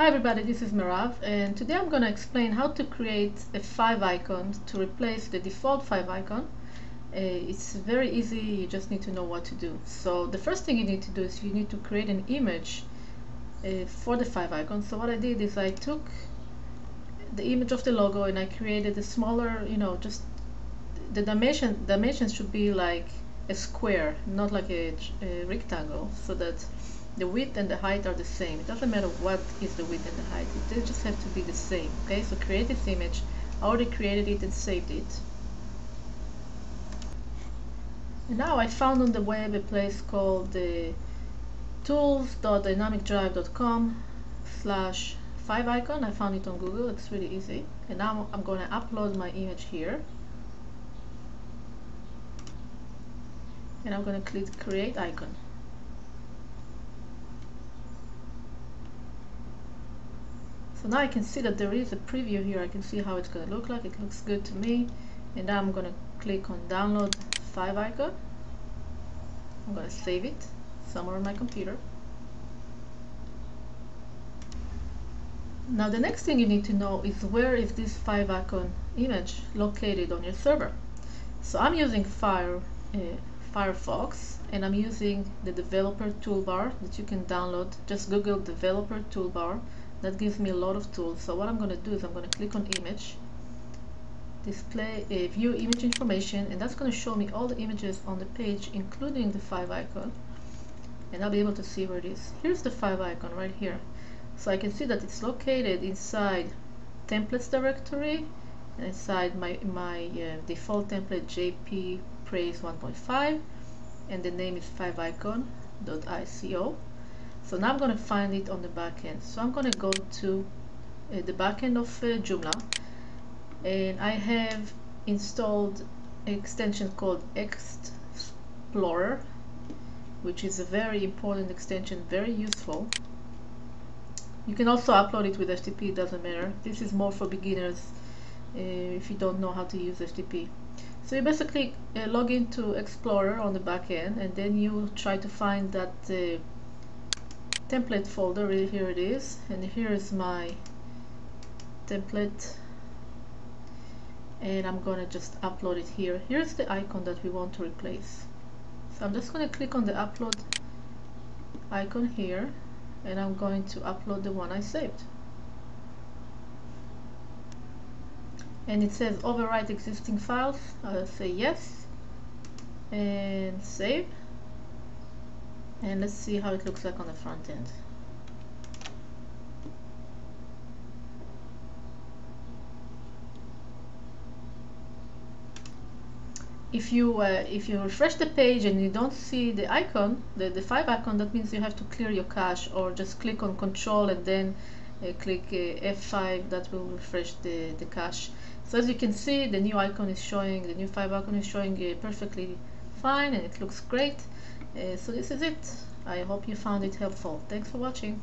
Hi everybody, this is Merav and today I'm going to explain how to create a favicon to replace the default favicon. Uh, it's very easy, you just need to know what to do. So the first thing you need to do is you need to create an image uh, for the favicon. So what I did is I took the image of the logo and I created a smaller, you know, just the dimension dimensions should be like a square, not like a, a rectangle, so that the width and the height are the same. It doesn't matter what is the width and the height. They just have to be the same. Okay, so create this image. I already created it and saved it. And now I found on the web a place called uh, the tools.dynamicdrive.com slash favicon. I found it on Google. It's really easy. And now I'm going to upload my image here. And I'm going to click create icon. So now I can see that there is a preview here. I can see how it's going to look like. It looks good to me. And now I'm going to click on download favicon. I'm going to save it somewhere on my computer. Now the next thing you need to know is where is this favicon image located on your server. So I'm using Fire, uh, Firefox and I'm using the developer toolbar that you can download. Just Google developer toolbar that gives me a lot of tools. So what I'm going to do is I'm going to click on image display a view image information and that's going to show me all the images on the page including the favicon and I'll be able to see where it is. Here's the favicon right here. So I can see that it's located inside templates directory inside my, my uh, default template JP praise 1.5 and the name is favicon.ico so now I'm going to find it on the back end. So I'm going to go to uh, the back end of uh, Joomla and I have installed an extension called eXtplorer which is a very important extension, very useful. You can also upload it with FTP, it doesn't matter. This is more for beginners uh, if you don't know how to use FTP. So you basically uh, log into eXtplorer on the back end and then you try to find that uh, template folder here it is. And here is my template. And I'm gonna just upload it here. Here's the icon that we want to replace. So I'm just gonna click on the upload icon here and I'm going to upload the one I saved. And it says overwrite existing files. I'll say yes. And save and let's see how it looks like on the front end. If you uh, if you refresh the page and you don't see the icon the, the favicon that means you have to clear your cache or just click on control and then uh, click uh, F5 that will refresh the, the cache. So as you can see the new icon is showing the new favicon is showing uh, perfectly fine and it looks great Uh, so this is it. I hope you found it helpful. Thanks for watching